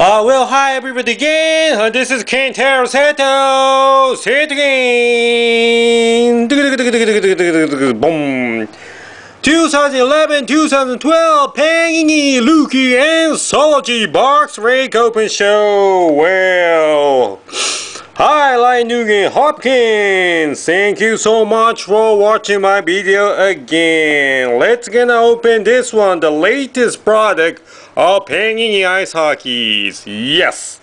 Uh, well, hi everybody again. Uh, this is Kentaro. Say it again. Boom. 2011 2012 Panini Rookie Anthology Box Break Open Show. Well, hi, Ryan Nugent Hopkins. Thank you so much for watching my video again. Let's gonna open this one, the latest product of Panini Ice Hockeys. Yes.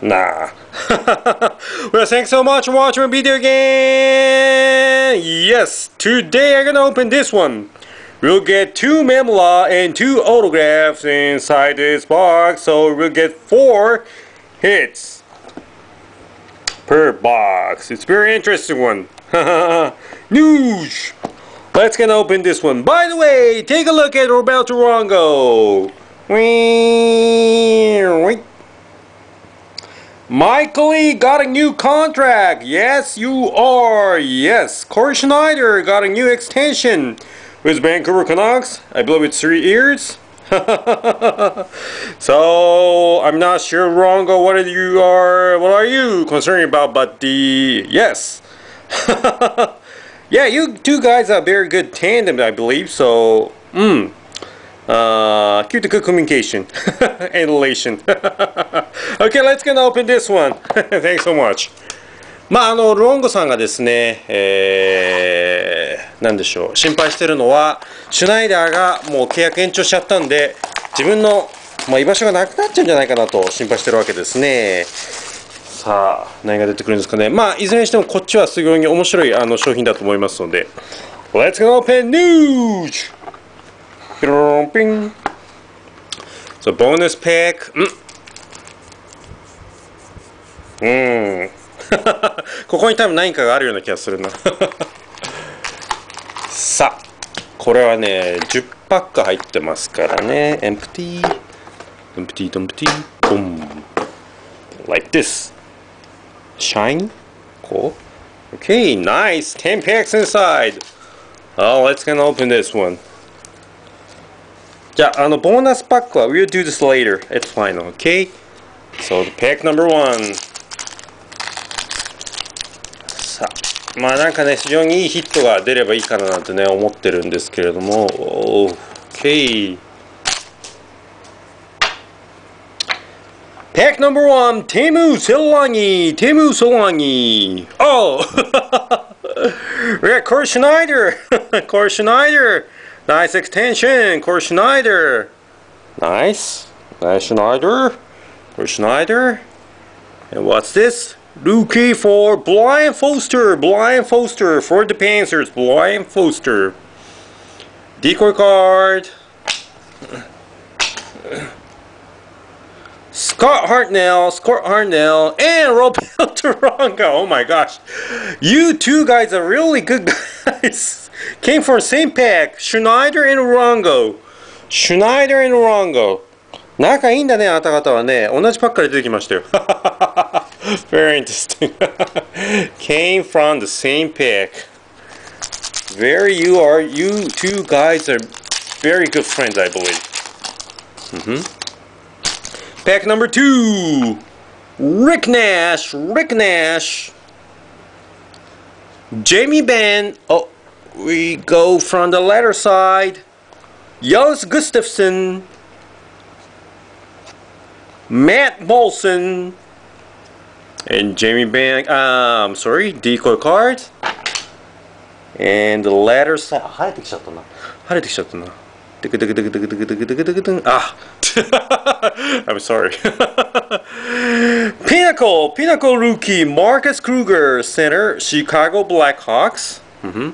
Nah. well, thanks so much for watching my video again. Yes, today I'm gonna open this one. We'll get two Memla and two autographs inside this box, so we'll get four hits per box. It's very interesting one. News. Let's get open this one. By the way, take a look at Roberto Luongo. Michael Lee got a new contract. Yes, you are. Yes. Cory Schneider got a new extension with Vancouver Canucks. I believe it's three years. so I'm not sure Luongo what you are what are you concerned about but the yes. Yeah you two guys are very good tandem I believe so mm, uh, keep the good communication and relation. Okay let's gonna open this one. Thanks so much. まあ、あの、ロンゴさんがですね、えー、なんでしょう、心配してるのは、シュナイダーがもう契約延長しちゃったんで、自分の、まあ、居場所がなくなっちゃうんじゃないかなと心配してるわけですね。さあ、何が出てくるんですかね。まあ、いずれにしてもこっちはすごい面白いあの商品だと思いますので、Let's go, Pen news! Ping. So bonus pack. うん。うん。ここに多分何かがあるような気がするな。さあ、これはね、10パック入ってますからね。エンプティー、エンプティー、エンプティー、ボン。Like this. Shine? こう Okay, nice. 10 packs inside. Oh, let's gonna open this one. じゃあ、あの、ボーナスパックは、we'll do this later. It's fine, okay? So, pack number one. さあ、まあなんかね、非常にいいヒットが出ればいいかななてね、思ってるんですけれども、オーケ。クナンーワン、ティム・ソロワニ、ティム・ソロワニ。おうレコー・シュナイダーコー・シュナイダーナイス・エクステンションコー・シュナイダーナイスナイス・シュナイダーコー・シュナイダーえ what's this? Rookie for Brian Foster, Brian Foster for the Panthers, Brian Foster. Decoy card. Scott Hartnell, Scott Hartnell, and Robel Taronga. Oh my gosh. You two guys are really good guys. Came from same pack. Schneider and Luongo. Schneider and Luongo. 仲いいんだね、あなた方はね。同じパックから出てきましたよ。Very interesting. Came from the same pack. Very, you are, you two guys are very good friends, I believe. Mm-hmm. Pack number two. Rick Nash. Rick Nash. Jamie Benn. Oh, we go from the letter side. Jonas Gustafsson. Matt Moulson and Jamie Benn. Um, sorry, decoy card. And the latter side. Ah! I'm sorry. Pinnacle, Pinnacle rookie Marcus Kruger, center, Chicago Blackhawks. Mm-hmm.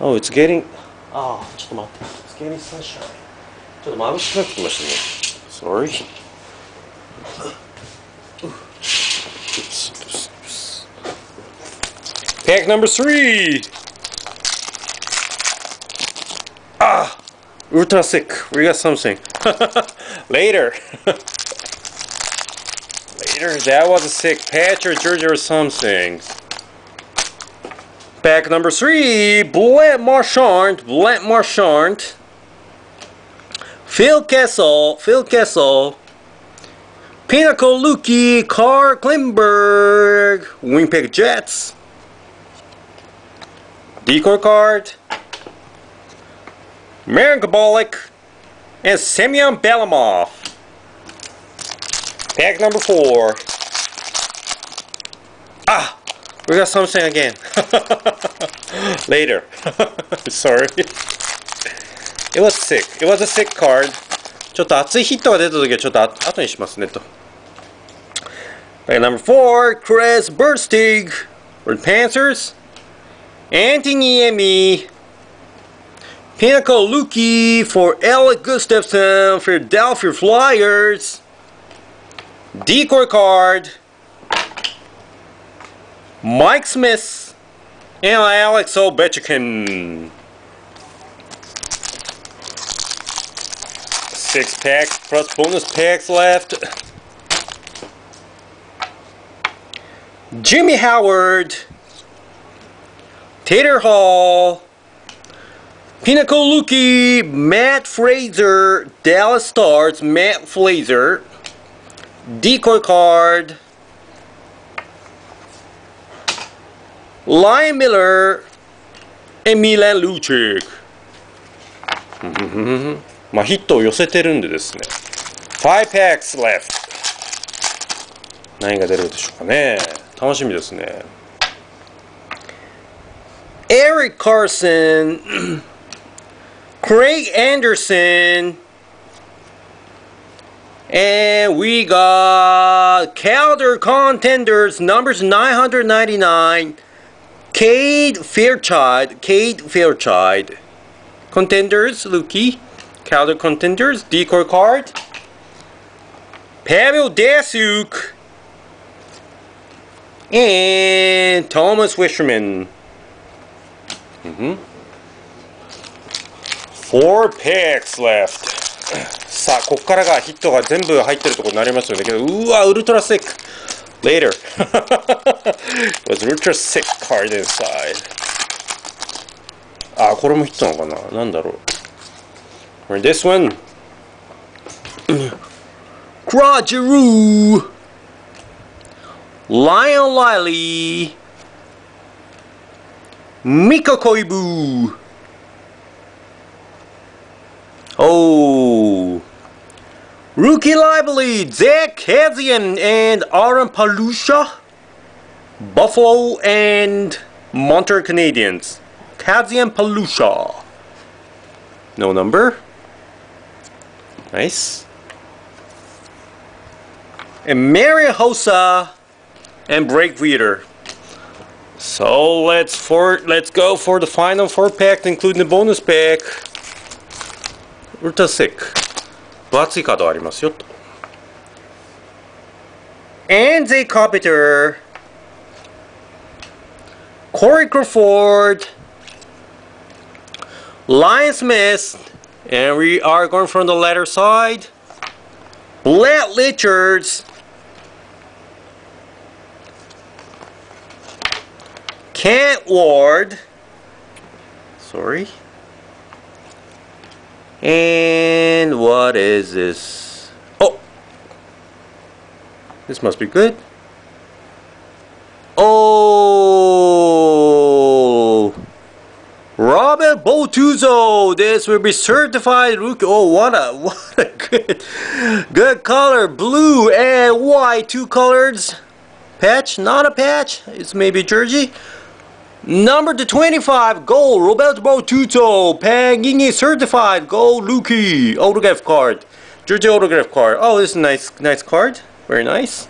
Oh, it's getting. Oh, just a ああ、ちょっと待って。It's getting sunshine. Sorry. Pack number three. Ah, ultra sick. We got something. Later. Later. That was a sick patch or jersey or something. Pack number three. Brad Marchand. Brad Marchand. Phil Kessel, Phil Kessel, Pinnacle Lukey, Carl Klingberg, Winnipeg Jets. Decor card. Marin Kabalik and Semyon Varlamov. Pack number four. Ah! We got something again. Later. Sorry. It was sick. It was a sick card. ちょっと熱いヒットが出た時はちょっと後にしますねと。Pack number four, Kris Versteeg for the Panthers. Anthony Emmy. Pinnacle Lukey for Alec Gustafson, Philadelphia Flyers. Decoy card. Mike Smith and Alex Ovechkin. Six packs plus bonus packs left. Jimmy Howard, Taylor Hall, Pinnacle Lukey, Matt Fraser, Dallas Stars, Matt Fraser, Decoy Card, Ryan Miller, and Milan Lucic. Five packs left. 何が出るでしょうかね。楽しみですね。Eric Carson Craig Anderson and we got Calder contenders numbers 999 Cade Fairchild Cade Fairchild. Contenders Luki Calder contenders decoy card Pavel Datsyuk And Thomas Wisherman. Mm-hmm. Four packs left. さあ、ここからがヒットが全部入ってるところになりますので、けど、うわ、ウルトラセック。Later. was ultra sick card inside. あ、これもヒットなのかななんだろう。Or this one. Crogeroo. Lion Liley. Mikko Koivu. Oh. Rookie Lively, Zach Kassian and Aaron Palushaj. Buffalo and Montreal Canadiens. Kazian Palushaj. No number. Nice. And Marian Hossa and brake reader. So let's for let's go for the final four pack, including the bonus pack. Ultra thick. 分厚いカードありますよと。And the carpenter. Corey Crawford. Lion Smith. And we are going from the latter side. Brad Richards. Kent Ward sorry and what is this? Oh! This must be good. Oh! Robert Bortuzzo! This will be certified rookie. Oh, what a, what a good, good color. Blue and white, two colors. Patch, not a patch. It's maybe jersey. Number 25, gold Roberto Bautista, Panini certified, gold rookie autograph card, jersey autograph card. Oh, this is a nice, nice card, very nice.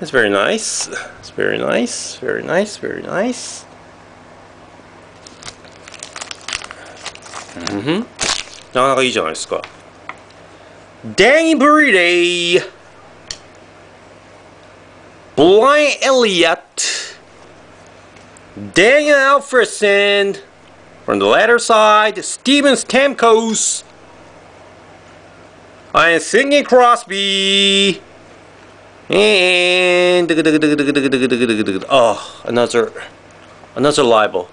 It's very nice, it's very nice, very nice, very nice. Mm hmm. なかなかいいじゃないですか。Danny Briere! Brian Elliott! Daniel Alfredsson from the latter side, Steven Stamkos, and Sidney Crosby, and oh, another another libel.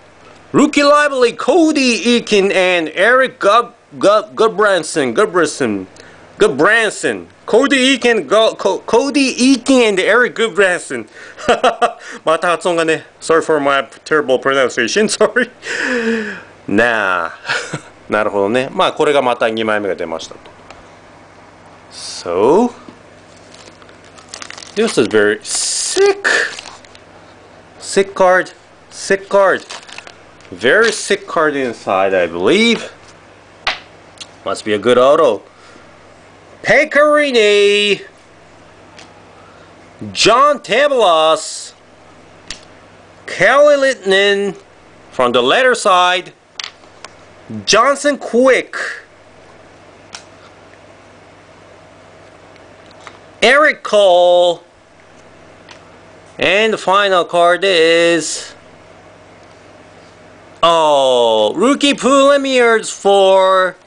Rookie libel Cody Eakin and Eric Gub Good, Gudbranson, Good Branson, Gudbranson, Cody Eakin, Go, Cody Eakin, and Eric Good Branson. また発音がね、sorry for my terrible pronunciation, sorry. なあ、なるほどね。まあこれがまた2枚目が出ましたと。So, this is very sick. Sick card. Sick card. Very sick card inside, I believe. Must be a good auto. Pecorini. John Tabalos. Kelly Littman from the letter side. Johnson Quick. Eric Cole. And the final card is Oh, rookie premieres for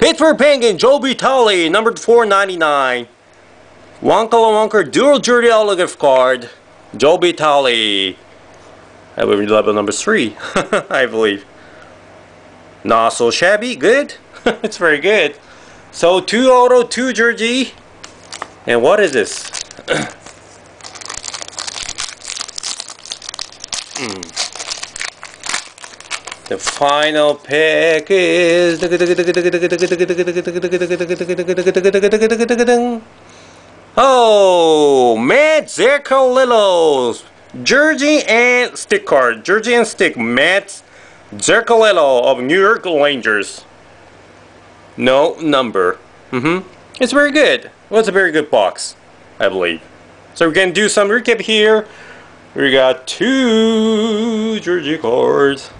Pittsburgh Penguin, Joe Vitale, number 499. Wonka Wonker dual jersey autograph card, Joe Vitale. I believe level number 3, I believe. Not so shabby, good. it's very good. So, two auto, two jersey. And what is this? mm. The final pick is Oh, Mats Zuccarello, jersey and stick card, jersey and stick, Mats Zuccarello of New York Rangers. No number. Mm-hmm. It's very good. It was a very good box, I believe. So we're gonna do some recap here. We got two jersey cards.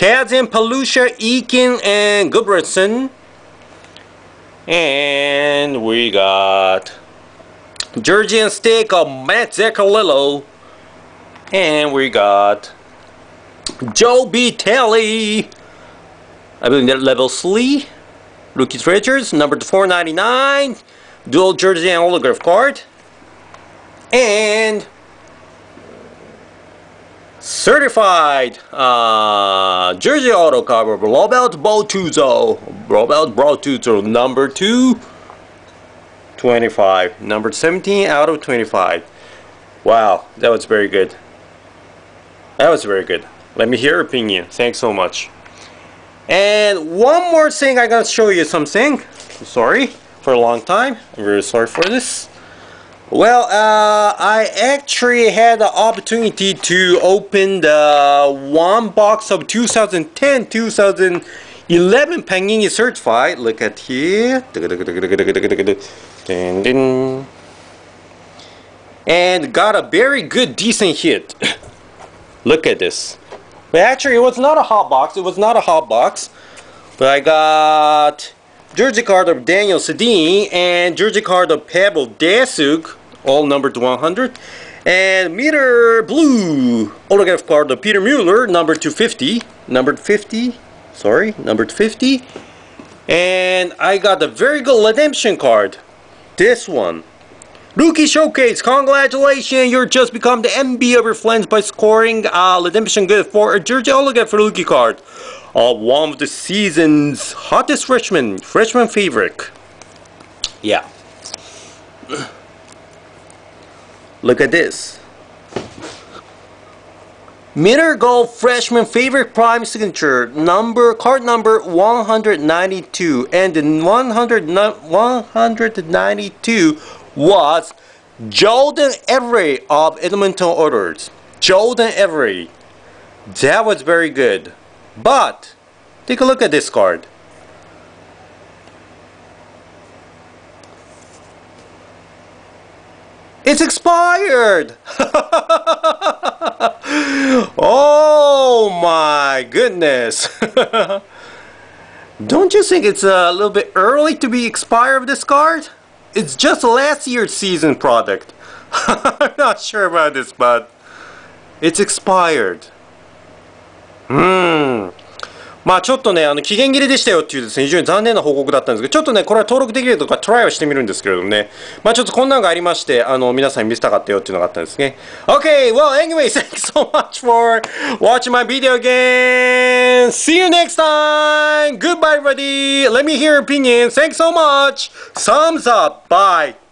Kassian, Palushaj, Eakin, and Gudbranson. And we got Georgian Stick of Mats Zuccarello. And we got Joe Vitale. I believe that level 3. Rookie Richards, number 499. Dual jersey and autograph card. And certified uh, jersey auto cover Robert Bortuzzo Robert Bortuzzo number 2 25 number 17 out of 25 wow that was very good. That was very good. Let me hear your opinion. Thanks so much. And one more thing I gotta show you something. Sorry for a long time. I'm very sorry for this well, uh, I actually had the opportunity to open the one box of 2010 2011 Panini certified. Look at here. And got a very good, decent hit. Look at this. But actually, it was not a hot box. It was not a hot box. But I got jersey card of Daniel Sedin and jersey card of Pavel Datsyuk all numbered to 100. And meter blue autograph card of Peter Mueller, number 250, numbered 50, sorry, numbered 50. And I got a very good redemption card, this one. Rookie Showcase, congratulations, you're just become the MB of your friends by scoring a redemption good for a jersey autograph rookie card of one of the season's hottest freshman, freshman favorite. Yeah. Look at this. Miller Gold Freshman Favorite Prime Signature number card number 192 and the 100, 192 was Jordan Eberle of Edmonton Oilers. Jordan Eberle. That was very good. But take a look at this card. It's expired! oh my goodness! Don't you think it's a little bit early to be expired of this card? It's just last year's season product. I'm not sure about this, but it's expired. Hmm. まあちょっとね、あの期限切れでしたよっていうですね、非常に残念な報告だったんですけど、ちょっとね、これは登録できるとかトライはしてみるんですけれどもね、まあちょっとこんなのがありまして、あの、皆さんに見せたかったよっていうのがあったんですね。Okay, well, anyway, thanks so much for watching my video again. See you next time. Goodbye, everybody. Let me hear your opinion. Thanks so much. Thumbs up. Bye.